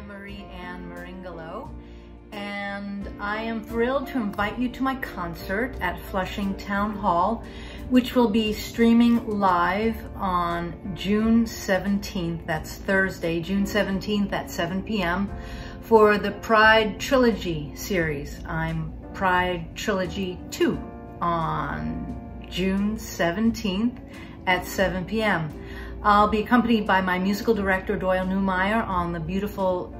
Marieann Meringolo, and I am thrilled to invite you to my concert at Flushing Town Hall, which will be streaming live on June 17th, that's Thursday, June 17th at 7 p.m. for the Pride Trilogy series. I'm Pride Trilogy 2 on June 17th at 7 p.m. I'll be accompanied by my musical director, Doyle Newmyer, on the beautiful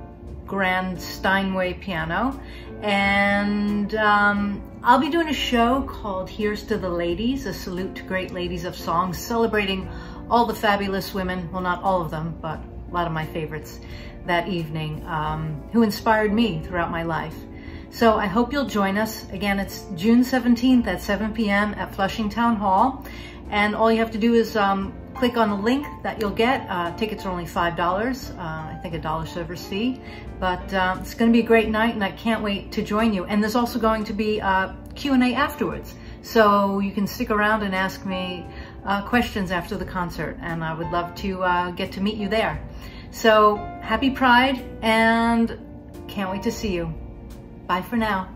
grand Steinway piano. And um, I'll be doing a show called Here's to the Ladies, a salute to great ladies of song, celebrating all the fabulous women, well, not all of them, but a lot of my favorites that evening, um, who inspired me throughout my life. So I hope you'll join us. Again, it's June 17th at 7 p.m. at Flushing Town Hall. And all you have to do is um, click on the link that you'll get. Uh, tickets are only $5, uh, I think a dollar service fee. But uh, it's gonna be a great night and I can't wait to join you. And there's also going to be a Q&A afterwards. So you can stick around and ask me uh, questions after the concert and I would love to uh, get to meet you there. So happy Pride and can't wait to see you. Bye for now.